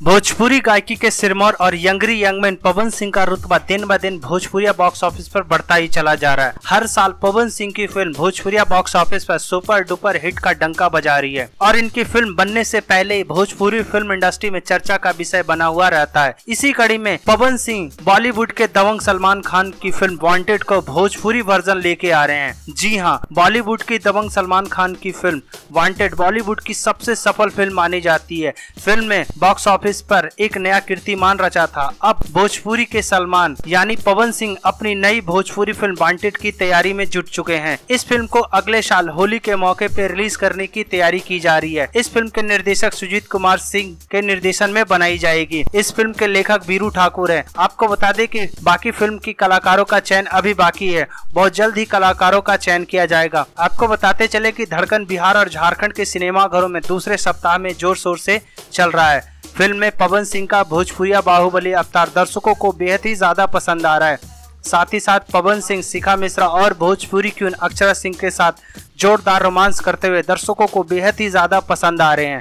भोजपुरी गायकी के सिरमौर और यंगरी यंगमैन पवन सिंह का रुतबा दिन ब दिन भोजपुरिया बॉक्स ऑफ़िस पर बढ़ता ही चला जा रहा है। हर साल पवन सिंह की फ़िल्म भोजपुरिया बॉक्स ऑफ़िस पर सुपर डुपर हिट का डंका बजा रही है और इनकी फ़िल्म बनने से पहले भोजपुरी फ़िल्म इंडस्ट्री में चर्चा का विषय बना हुआ रहता है। इसी कड़ी में पवन सिंह बॉलीवुड के दबंग सलमान खान की फ़िल्म वॉन्टेड को भोजपुरी वर्जन लेके आ रहे हैं। जी हाँ बॉलीवुड की दबंग सलमान खान की फ़िल्म वॉन्टेड बॉलीवुड की सबसे सफल फ़िल्म मानी जाती है। फ़िल्म में बॉक्स ऑफ़िस ऑफ़िस पर एक नया कीर्तिमान रचा था। अब भोजपुरी के सलमान, यानी पवन सिंह, अपनी नई भोजपुरी फ़िल्म वांटेड की तैयारी में जुट चुके हैं। इस फ़िल्म को अगले साल होली के मौके पर रिलीज़ करने की तैयारी की जा रही है। इस फ़िल्म के निर्देशक सुजीत कुमार सिंह के निर्देशन में बनाई जाएगी। इस फ़िल्म के लेखक बीरू ठाकुर है। आपको बता दें की बाकी फ़िल्म की कलाकारों का चयन अभी बाकी है। बहुत जल्द ही कलाकारों का चयन किया जाएगा। आपको बताते चले की धड़कन बिहार और झारखंड के सिनेमा घरों में दूसरे सप्ताह में ज़ोर शोर से चल रहा है। फ़िल्म में पवन सिंह का भोजपुरिया बाहुबली अवतार दर्शकों को बेहद ही ज़्यादा पसंद आ रहा है। साथ ही साथ पवन सिंह, शिखा मिश्रा और भोजपुरी क्यून अक्षरा सिंह के साथ जोरदार रोमांस करते हुए दर्शकों को बेहद ही ज़्यादा पसंद आ रहे हैं।